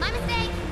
My mistake!